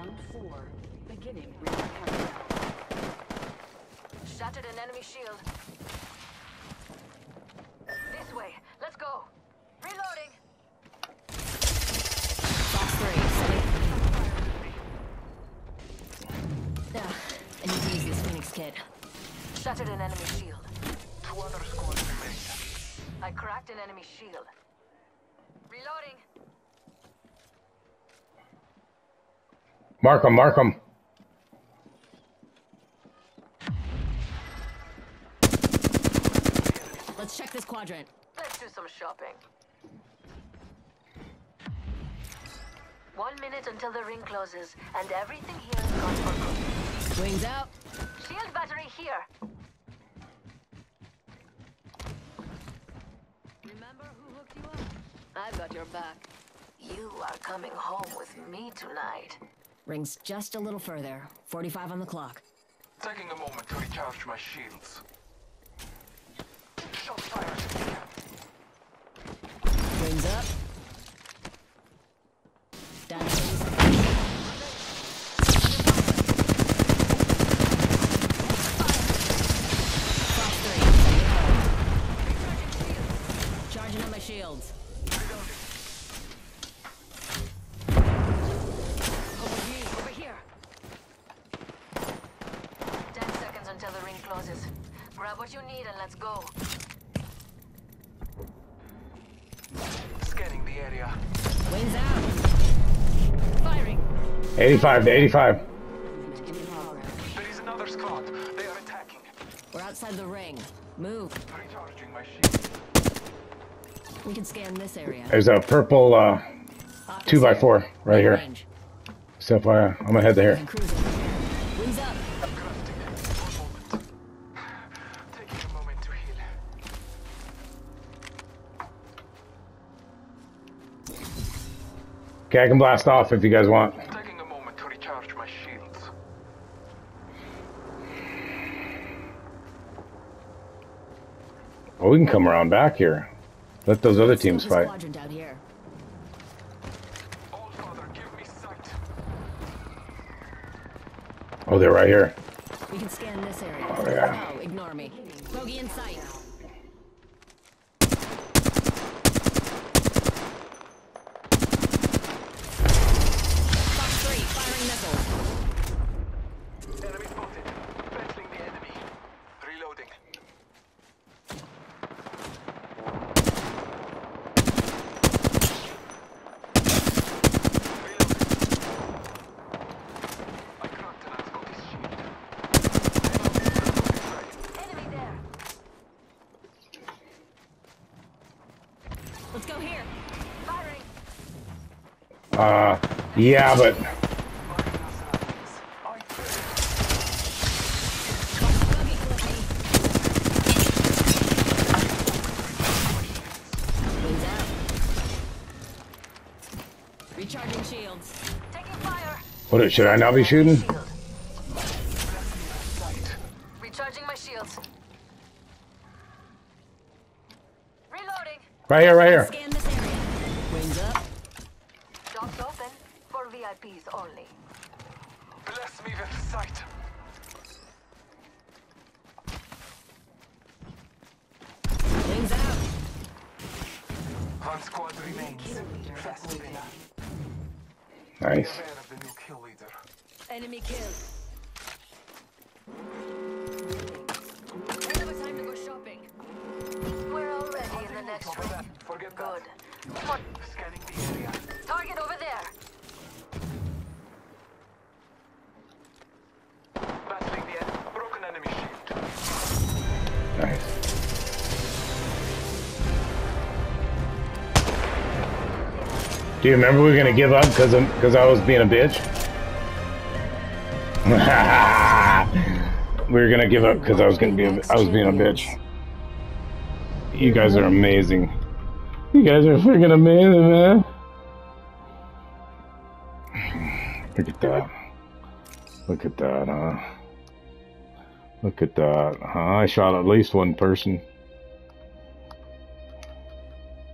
Round four. Beginning ring countdown. Shattered an enemy shield. This way. Let's go. Reloading. Box three, steady. Ah, I need to use this Phoenix kit. Shattered an enemy shield. Two other squads remain. I cracked an enemy shield. Reloading. Mark 'em, mark 'em. Let's check this quadrant. Let's do some shopping. One minute until the ring closes, and everything here is gone for good. Wings out. Shield battery here. Remember who hooked you up? I've got your back. You are coming home with me tonight. Rings just a little further. 45 on the clock. Taking a moment to recharge my shields. Shot fires if you can. Wings up. Down to Box three, send it home. Charging on my shields. Over here, over here. Ten seconds until the ring closes. Grab what you need and let's go. Scanning the area. Wings out. Firing. 85 to 85. There is another squad. They are attacking. We're outside the ring. Move. Recharging my shield. We can scan this area. There's a purple uh, 2 by 4 right here. Range. So if I, I'm gonna head to here. And Okay, I can blast off if you guys want. Taking a moment to recharge my shields. Well, we can come around back here. Let those other teams fight. quadrant here. Allfather, give me sight. Oh, they're right here. We can scan this area. Oh, yeah. Oh, ignore me. Bogey in sight. Box three, firing missiles. Enemy spotted. Battling the enemy. Reloading. I cracked an Ascot's shield. Enemy there. Let's go here. Firing. Uh, yeah, but Bogey clip me. Wings out. Recharging shields. Taking fire. what should I now be shooting? Recharging my shields. Reloading. Right here, right here. Scan this area. Wings up. Doors open for VIPs only. Bless me with sight. Wings out. One squad remains. Fast pay. Nice. Aware of the new kill. Enemy killed. Ain't no time to go shopping. We're already in the next that. Forget Good. that. Come on. Scanning the area. Target over there. Do you remember we were gonna give up because because I was being a bitch? we were gonna give up because I was gonna be a, I was being a bitch. You guys are amazing. You guys are freaking amazing, man. Look at that. Look at that, huh? Look at that, huh? I shot at least one person.